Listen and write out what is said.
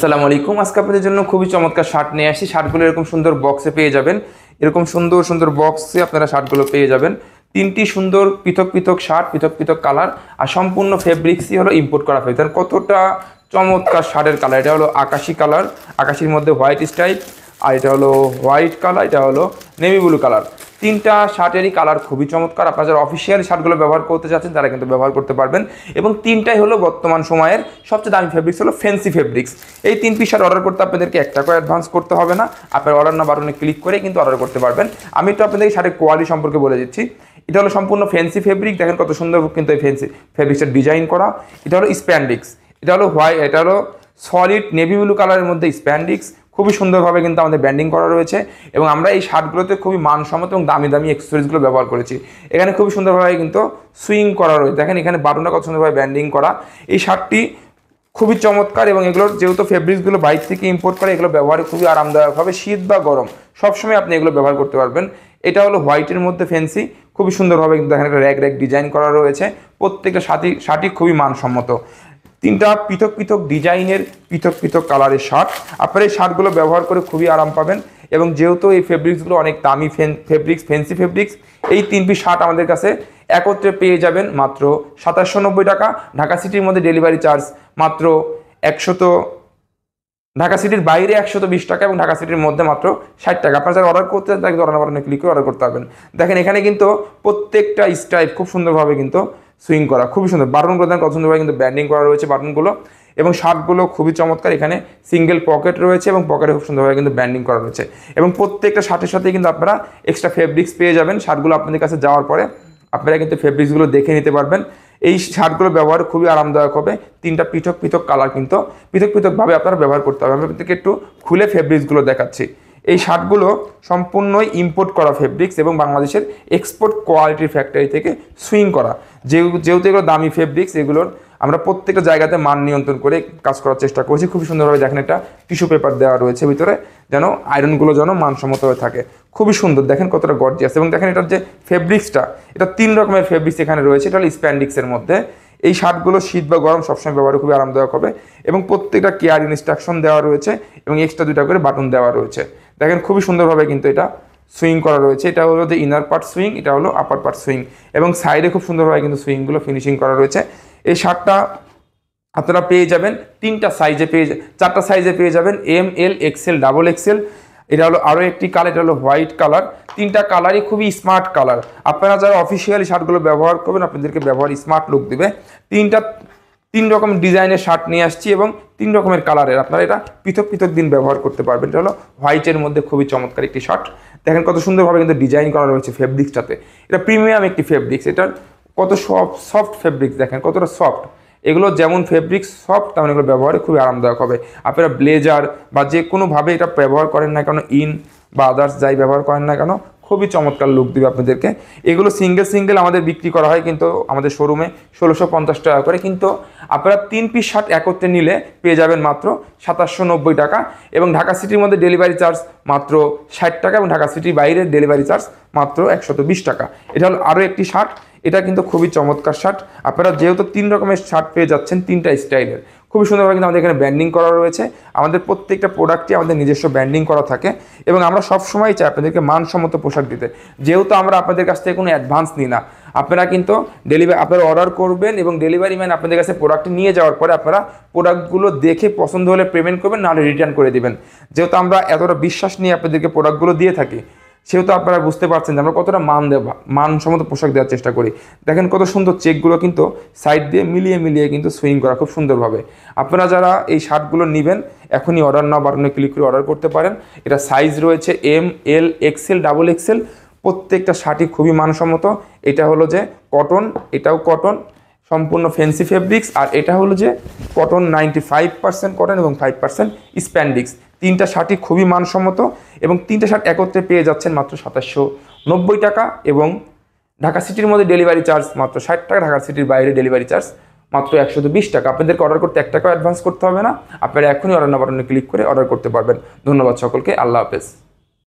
আসসালামু আলাইকুম। আজকে আপনাদের জন্য খুবই চমৎকার শার্ট নিয়ে আসি শার্টগুলো এরকম সুন্দর বক্সে পেয়ে যাবেন। এরকম সুন্দর সুন্দর বক্সে আপনারা শার্টগুলো পেয়ে যাবেন। তিনটি সুন্দর পৃথক পৃথক শার্ট পৃথক পৃথক কালার আর সম্পূর্ণ ফেব্রিক্সই হলো ইম্পোর্ট করা ফেব্রিক কতটা চমৎকার শার্টের কালার এটা হলো আকাশি কালার আকাশির মধ্যে হোয়াইট স্টাইপ আর এটা হলো হোয়াইট কালার এটা হলো নেভি ব্লু কালার তিনটা শার্টেরই কালার খুবই চমৎকার। আপনারা যারা অফিসিয়াল শার্টগুলো ব্যবহার করতে চাচ্ছেন তারা কিন্তু ব্যবহার করতে পারবেন। এবং তিনটাই হলো বর্তমান সময়ের সবচেয়ে দামি ফেব্রিক্স হলো ফ্যান্সি ফেব্রিক্স এই তিন পিস শার্ট অর্ডার করতে আপনাদেরকে একটা করে অ্যাডভান্স করতে হবে না। আপনার অর্ডার না বাটনে ক্লিক করে কিন্তু অর্ডার করতে পারবেন। আমি একটু আপনাদেরকে শার্টের কোয়ালিটি সম্পর্কে বলে দিচ্ছি। এটা হলো সম্পূর্ণ ফ্যান্সি ফেব্রিক দেখেন কত সুন্দর কিন্তু এই ফ্যান্সি ফেব্রিক্সের ডিজাইন করা। এটা হলো স্প্যান্ডিক্স এটা হলো হোয়াইট এটা হলো সলিড নেভি ব্লু কালারের মধ্যে স্প্যান্ডিক্স খুবই সুন্দরভাবে কিন্তু আমাদের ব্যান্ডিং করা রয়েছে এবং আমরা এই শার্টগুলোতে খুবই মানসম্মত এবং দামি দামি অ্যাক্সেসরিজগুলো ব্যবহার করেছি। এখানে খুবই সুন্দরভাবে কিন্তু সুইং করা রয়েছে। দেখেন এখানে বাটনটা কত সুন্দরভাবে ব্যান্ডিং করা। এই শার্টটি খুবই চমৎকার এবং এগুলোর যেহেতু ফেব্রিক্সগুলো বাইরে থেকে ইম্পোর্ট করে, এগুলো ব্যবহারে খুবই আরামদায়ক হবে শীত বা গরম, সবসময় আপনি এগুলো ব্যবহার করতে পারবেন। এটা হলো হোয়াইটের মধ্যে ফেন্সি খুবই সুন্দরভাবে কিন্তু দেখেন একটা র্যাক র্যাক ডিজাইন করা রয়েছে। প্রত্যেকটা শার্টই শার্টই খুবই মানসম্মত। তিনটা পৃথক পৃথক ডিজাইনের পৃথক পৃথক কালারের শার্ট। আপনারা এই শার্টগুলো ব্যবহার করে খুবই আরাম পাবেন এবং যেহেতু এই ফেব্রিক্সগুলো অনেক দামি ফেন ফেব্রিক্স ফেন্সি ফেব্রিক্স, এই তিন পিস শার্ট আমাদের কাছে একত্রে পেয়ে যাবেন মাত্র সাতাশশো নব্বই টাকা। ঢাকা সিটির মধ্যে ডেলিভারি চার্জ মাত্র একশত ঢাকা সিটির বাইরে একশত বিশ টাকা এবং ঢাকা সিটির মধ্যে মাত্র ষাট টাকা। আপনারা যারা অর্ডার করতে চান তাকে অর্ডার বাটনে ক্লিক করে অর্ডার করতে পারবেন। দেখেন এখানে কিন্তু প্রত্যেকটা স্টাইপ খুব সুন্দরভাবে কিন্তু সুইং করা, খুবই সুন্দর। বাটনগুলো দেখেন কত সুন্দরভাবে কিন্তু ব্যান্ডিং করা রয়েছে বাটনগুলো এবং শার্টগুলো খুবই চমৎকার, এখানে সিঙ্গেল পকেট রয়েছে এবং পকেটে খুব সুন্দরভাবে কিন্তু ব্যান্ডিং করা রয়েছে। এবং প্রত্যেকটা শার্টের সাথে কিন্তু আপনারা এক্সট্রা ফেব্রিক্স পেয়ে যাবেন। শার্টগুলো আপনাদের কাছে যাওয়ার পরে আপনারা কিন্তু ফেব্রিক্সগুলো দেখে নিতে পারবেন। এই শার্টগুলো ব্যবহার খুবই আরামদায়ক হবে। তিনটা পৃথক পৃথক কালার কিন্তু পৃথক পৃথকভাবে আপনারা ব্যবহার করতে হবে। আমি আপনাদেরকে একটু খুলে ফেব্রিক্সগুলো দেখাচ্ছি। এই শার্টগুলো সম্পূর্ণই ইম্পোর্ট করা ফেব্রিক্স এবং বাংলাদেশের এক্সপোর্ট কোয়ালিটির ফ্যাক্টরি থেকে সুইং করা। যেহেতু এগুলো দামি ফেব্রিক্স এগুলোর আমরা প্রত্যেকটা জায়গাতে মান নিয়ন্ত্রণ করে কাজ করার চেষ্টা করছি। খুবই সুন্দরভাবে দেখেন একটা টিস্যু পেপার দেওয়া রয়েছে ভিতরে, যেন আয়রনগুলো যেন মানসম্মত হয়ে থাকে। খুবই সুন্দর, দেখেন কতটা গর্জিয়াস এবং দেখেন এটার যে ফেব্রিক্সটা এটা তিন রকমের ফেব্রিক্স এখানে রয়েছে, এটা হলো স্প্যান্ডিক্সের মধ্যে। এই শার্টগুলো শীত বা গরম সবসময় ব্যবহার খুবই আরামদায়ক হবে এবং প্রত্যেকটা কেয়ার ইনস্ট্রাকশন দেওয়া রয়েছে এবং এক্সট্রা দুটা করে বাটন দেওয়া রয়েছে। দেখেন খুবই সুন্দরভাবে কিন্তু এটা সুইং করা রয়েছে। এটা হলো যে ইনার পার্ট সুইং এটা হলো আপার পার্ট সুইং এবং সাইডে খুব সুন্দরভাবে কিন্তু সুইংগুলো ফিনিশিং করা রয়েছে। এই শার্টটা আপনারা পেয়ে যাবেন তিনটা সাইজে পেয়ে চারটা সাইজে পেয়ে যাবেন M L XL double XL এটা হলো আরও একটি কালার এটা হলো হোয়াইট কালার তিনটা কালারই খুবই স্মার্ট কালার আপনারা যারা অফিসিয়ালি শার্টগুলো ব্যবহার করবেন, আপনাদেরকে ব্যবহার স্মার্ট লুক দেবে। তিনটা, তিন রকম ডিজাইনের শার্ট নিয়ে আসছি এবং তিন রকমের কালারের আপনারা এটা পৃথক পৃথক দিন ব্যবহার করতে পারবেন। এটা হলো হোয়াইটের মধ্যে খুবই চমৎকার একটি শার্ট দেখেন কত সুন্দরভাবে কিন্তু ডিজাইন করা রয়েছে ফেব্রিক্সটাতে এটা প্রিমিয়াম একটি ফেব্রিক্স এটার কত সফট সফট ফেব্রিক্স দেখেন, কতটা সফট এগুলো যেমন ফেব্রিক সফট তেমন এগুলো ব্যবহারে খুবই আরামদায়ক হবে। আপনারা ব্লেজার বা যে কোনোভাবে এটা ব্যবহার করেন না কেন ইন বা আদার্স যাই ব্যবহার করেন না কেন খুবই চমৎকার লুক দিবে আপনাদেরকে। এগুলো সিঙ্গেল সিঙ্গেল আমাদের বিক্রি করা হয় কিন্তু আমাদের শোরুমে ষোলোশো পঞ্চাশ টাকা করে। কিন্তু আপনারা তিন পিস শার্ট একত্রে নিলে পেয়ে যাবেন মাত্র সাতাশশো নব্বই টাকা এবং ঢাকা সিটির মধ্যে ডেলিভারি চার্জ মাত্র ষাট টাকা এবং ঢাকা সিটির বাইরে ডেলিভারি চার্জ মাত্র একশত বিশ টাকা। এটা হলো আরও একটি শার্ট এটা কিন্তু খুবই চমৎকার শার্ট আপনারা যেহেতু তিন রকমের শার্ট পেয়ে যাচ্ছেন তিনটা স্টাইলের খুবই সুন্দরভাবে কিন্তু আমাদের এখানে ব্যান্ডিং করা রয়েছে। আমাদের প্রত্যেকটা প্রোডাক্টই আমাদের নিজস্ব ব্যান্ডিং করা থাকে এবং আমরা সবসময় চাই আপনাদেরকে মানসম্মত পোশাক দিতে। যেহেতু আমরা আপনাদের কাছ থেকে কোনো অ্যাডভান্স নিই না, আপনারা কিন্তু ডেলিভারি আপনারা অর্ডার করবেন এবং ডেলিভারি ম্যান আপনাদের কাছে প্রোডাক্ট নিয়ে যাওয়ার পরে আপনারা প্রোডাক্টগুলো দেখে পছন্দ হলে পেমেন্ট করবেন, নাহলে রিটার্ন করে দিবেন। যেহেতু আমরা এতটা বিশ্বাস নিয়ে আপনাদেরকে প্রোডাক্টগুলো দিয়ে থাকি সেহেতু আপনারা বুঝতে পারছেন যে আমরা কতটা মান দেওয়া মানসম্মত পোশাক দেওয়ার চেষ্টা করি। দেখেন কত সুন্দর চেকগুলো কিন্তু সাইড দিয়ে মিলিয়ে মিলিয়ে কিন্তু সুইং করা খুব সুন্দরভাবে। আপনারা যারা এই শার্টগুলো নেবেন, এখনই অর্ডার না বাটনে ক্লিক করে অর্ডার করতে পারেন। এটা সাইজ রয়েছে M L XL double XL প্রত্যেকটা শার্টই খুবই মানসম্মত। এটা হলো যে কটন এটাও কটন সম্পূর্ণ ফেন্সি ফেব্রিক্স আর এটা হলো যে cotton ninety five percent cotton এবং ফাইভ পার্সেন্ট স্প্যান্ডিক্স তিনটা শার্টই খুবই মানসম্মত এবং তিনটা শার্ট একত্রে পেয়ে যাচ্ছেন মাত্র সাতাশশো নব্বই টাকা এবং ঢাকা সিটির মধ্যে ডেলিভারি চার্জ মাত্র ষাট টাকা, ঢাকা সিটির বাইরে ডেলিভারি চার্জ মাত্র একশো বিশ টাকা। আপনাদেরকে অর্ডার করতে এক টাকাও অ্যাডভান্স করতে হবে না। আপনারা এখনই অর্ডার নাম্বার ক্লিক করে অর্ডার করতে পারবেন। ধন্যবাদ সকলকে। আল্লাহ হাফেজ।